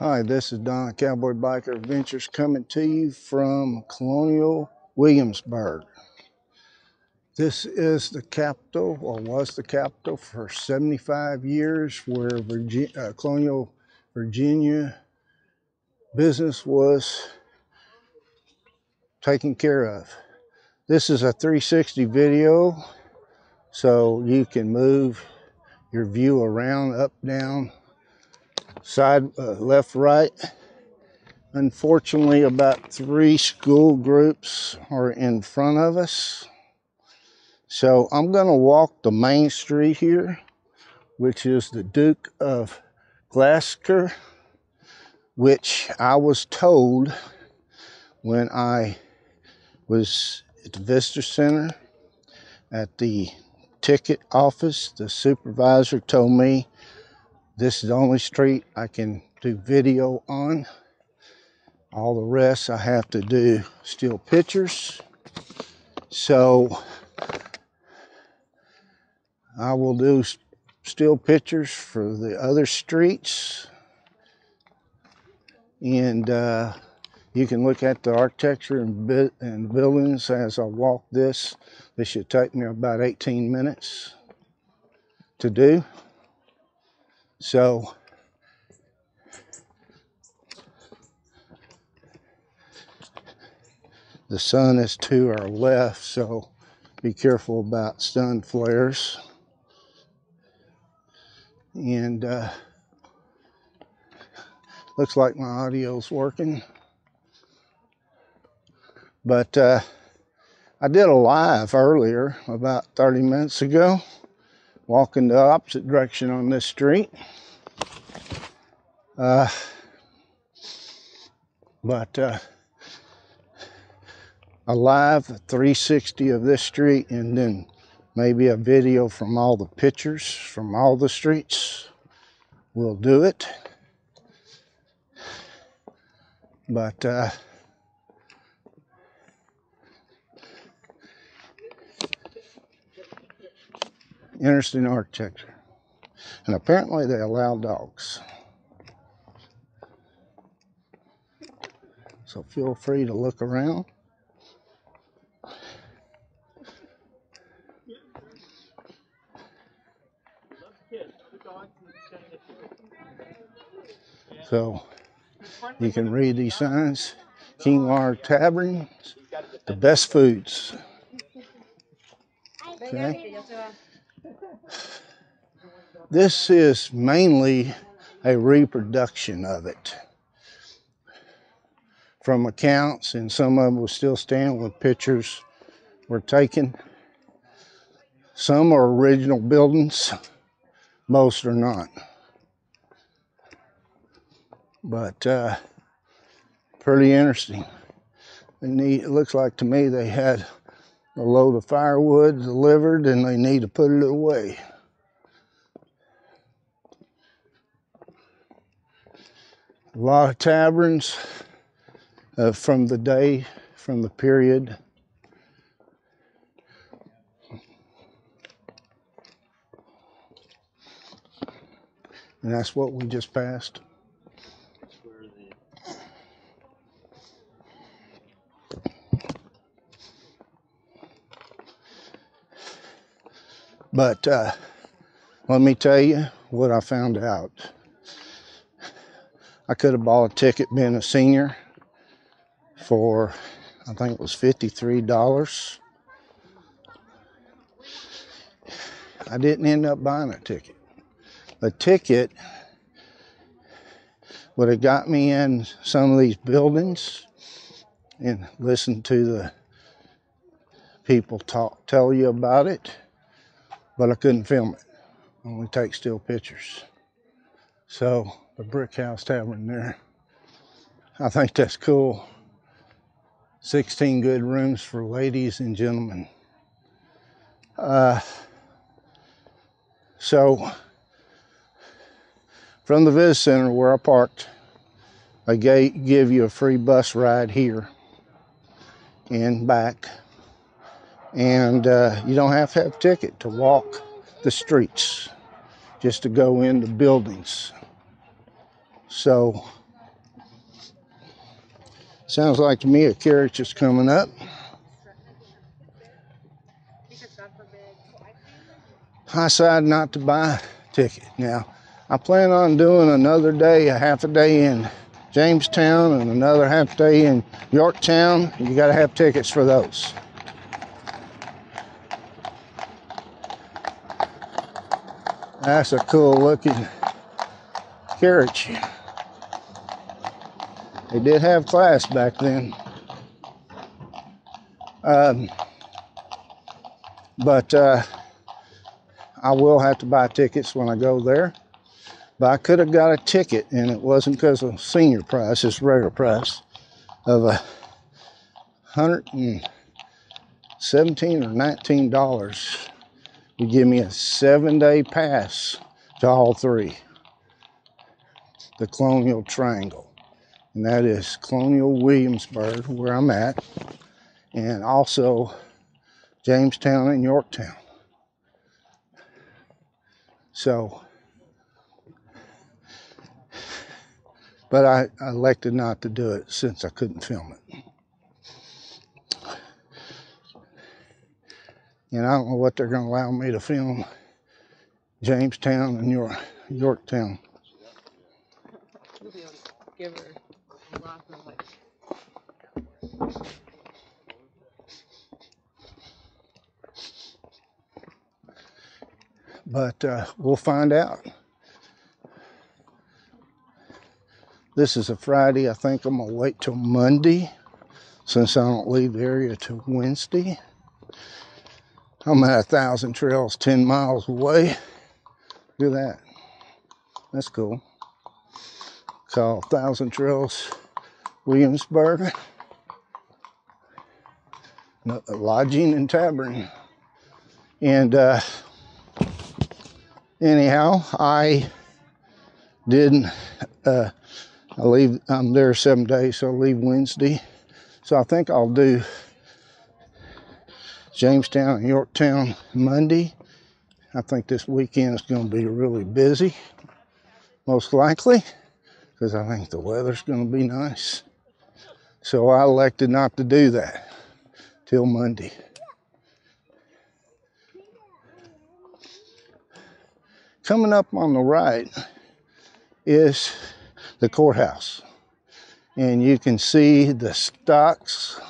Hi, this is Don Cowboy Biker Adventures coming to you from Colonial Williamsburg. This is the capital, or was the capital for 75 years, where Virginia, uh, Colonial Virginia business was taken care of. This is a 360 video, so you can move your view around, up, down, side, uh, left, right. Unfortunately, about three school groups are in front of us. So I'm going to walk the main street here, which is the Duke of Gloucester which I was told when I was at the Visitor Center at the ticket office, the supervisor told me this is the only street I can do video on. All the rest I have to do still pictures. So I will do still pictures for the other streets. And uh, you can look at the architecture and, and buildings as I walk this. This should take me about 18 minutes to do. So the sun is to our left, so be careful about sun flares. And uh, looks like my audio's working. But uh, I did a live earlier, about 30 minutes ago walking the opposite direction on this street. Uh, but uh, a live 360 of this street and then maybe a video from all the pictures from all the streets will do it. But uh, interesting architecture. And apparently they allow dogs. So feel free to look around. So you can read these signs. Kingwire Tavern, the best foods. Okay. This is mainly a reproduction of it from accounts, and some of them will still stand with pictures were taken. Some are original buildings, most are not. But uh, pretty interesting. Need, it looks like to me they had a load of firewood delivered and they need to put it away. A lot of taverns uh, from the day, from the period. And that's what we just passed. But uh, let me tell you what I found out. I could have bought a ticket being a senior for, I think it was $53. I didn't end up buying a ticket. A ticket would have got me in some of these buildings and listen to the people talk, tell you about it, but I couldn't film it. Only take still pictures. So the Brick House Tavern there. I think that's cool. 16 good rooms for ladies and gentlemen. Uh, so, from the visit center where I parked, they give you a free bus ride here and back. And uh, you don't have to have a ticket to walk the streets, just to go in the buildings. So Sounds like to me a carriage is coming up. I decided not to buy a ticket. Now, I plan on doing another day, a half a day in Jamestown and another half day in Yorktown. You got to have tickets for those. That's a cool looking carriage. They did have class back then. Um, but uh, I will have to buy tickets when I go there. But I could have got a ticket, and it wasn't because of senior price, it's regular price of a hundred and seventeen or nineteen dollars. Would give me a seven-day pass to all three. The Colonial Triangle, and that is Colonial Williamsburg, where I'm at, and also Jamestown and Yorktown. So, but I elected not to do it since I couldn't film it. And I don't know what they're going to allow me to film Jamestown and York, Yorktown. But uh, we'll find out. This is a Friday. I think I'm going to wait till Monday since I don't leave the area till Wednesday. I'm at a thousand trails 10 miles away. Look at that. That's cool. Called Thousand Trails Williamsburg. Lodging and Tavern. And uh, anyhow, I didn't. Uh, I leave. I'm there seven days, so I leave Wednesday. So I think I'll do Jamestown and Yorktown Monday. I think this weekend is going to be really busy, most likely, because I think the weather's going to be nice. So I elected not to do that till Monday. Coming up on the right is the courthouse. And you can see the stocks.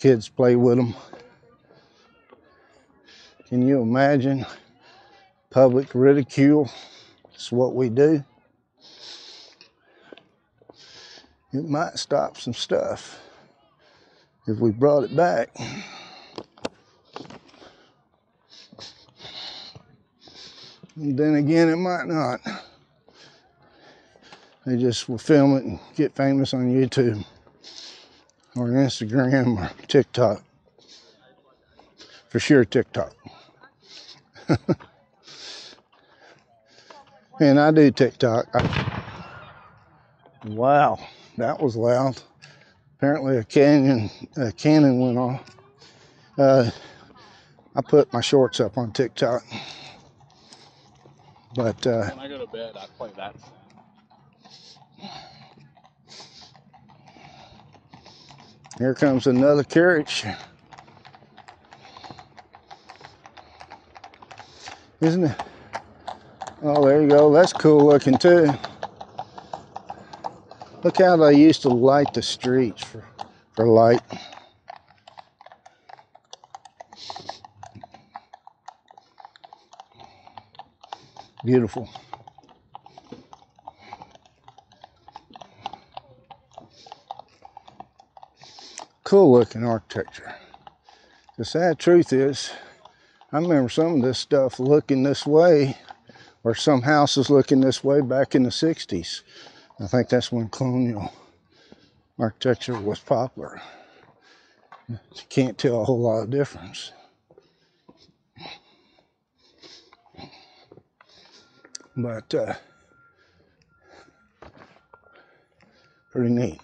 Kids play with them. Can you imagine public ridicule? It's what we do. It might stop some stuff if we brought it back. And then again, it might not. They just will film it and get famous on YouTube or Instagram or TikTok. For sure, TikTok. and I do TikTok. I- wow, that was loud. Apparently, a canyon, a cannon went off. Uh, I put my shorts up on TikTok, but uh, When I go to bed, I play that. Here comes another carriage. Isn't it? Oh, there you go. That's cool looking too. Look how they used to light the streets for, for light. Beautiful. Cool looking architecture. The sad truth is, I remember some of this stuff looking this way, or some houses looking this way back in the 60s. I think that's when colonial architecture was popular. You can't tell a whole lot of difference. But, uh, pretty neat.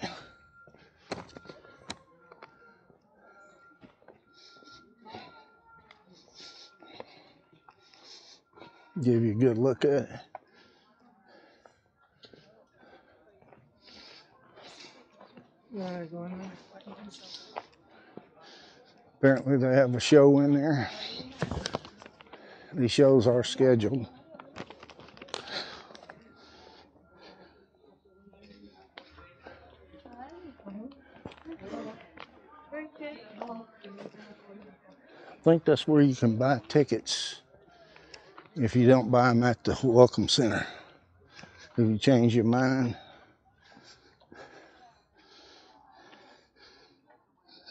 Give you a good look at it. Yeah, going on. Apparently, they have a show in there. These shows are scheduled. I think that's where you can buy tickets if you don't buy them at the Welcome Center. If you change your mind,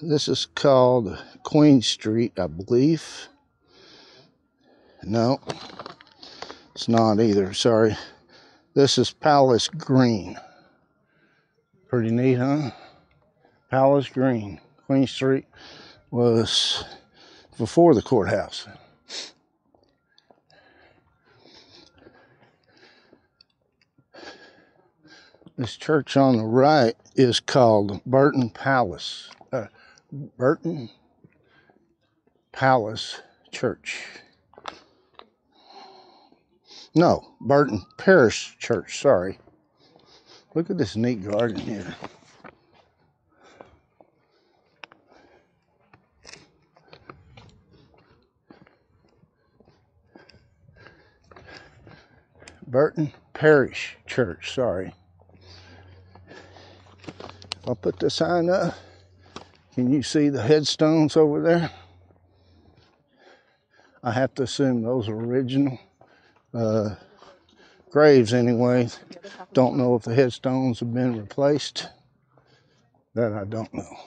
this is called Queen Street, I believe. No, it's not either. Sorry. This is Palace Green. Pretty neat, huh? Palace Green. Queen Street was before the courthouse. This church on the right is called Burton Palace. Uh, Burton Palace Church. No, Burton Parish Church, sorry. Look at this neat garden here. Burton Parish Church, sorry. I'll put the sign up. Can you see the headstones over there? I have to assume those are original uh, graves anyway. Don't know if the headstones have been replaced. That I don't know.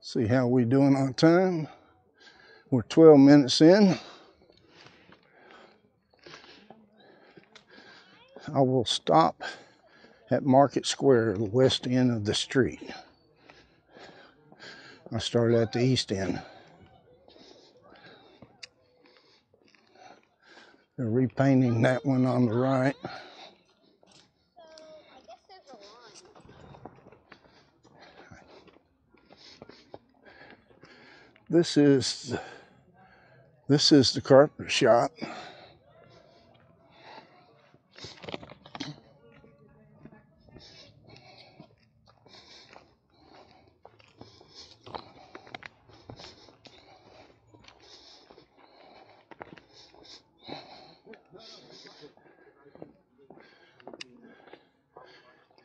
See how we doing on time. We're 12 minutes in. I will stop at Market Square, the west end of the street. I started at the east end. They're repainting that one on the right. This is this is the carpenter shop.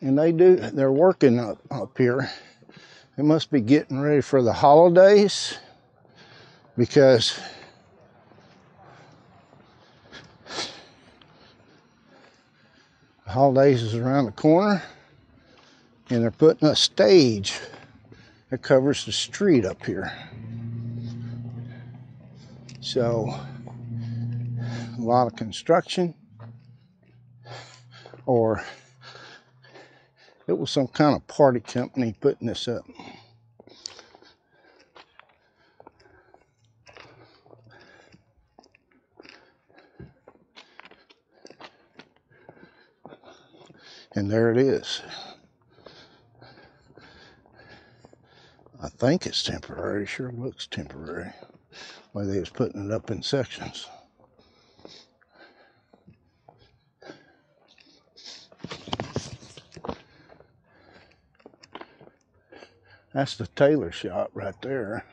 And they do they're working up, up here. They must be getting ready for the holidays because holidays is around the corner and they're putting a stage that covers the street up here. So a lot of construction or it was some kind of party company putting this up. There it is. I think it's temporary. Sure looks temporary. Why they was putting it up in sections. That's the tailor shop right there.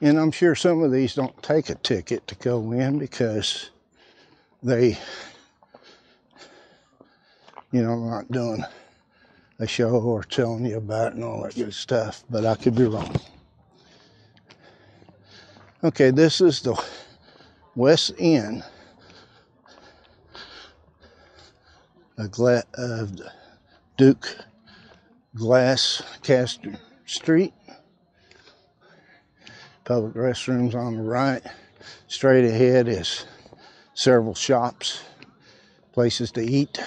And I'm sure some of these don't take a ticket to go in because they, you know, not doing a show or telling you about and all that good stuff, but I could be wrong. Okay, this is the West End of Duke Glass Caster Street. Public restrooms on the right. Straight ahead is several shops, places to eat.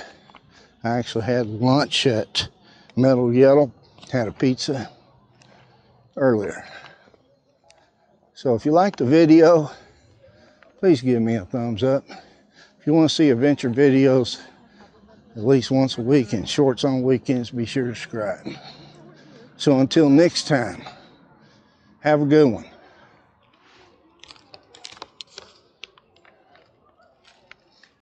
I actually had lunch at Metal Yellow, had a pizza earlier. So if you like the video, please give me a thumbs up. If you want to see adventure videos at least once a week and shorts on weekends. Be sure to subscribe. So until next time, have a good one.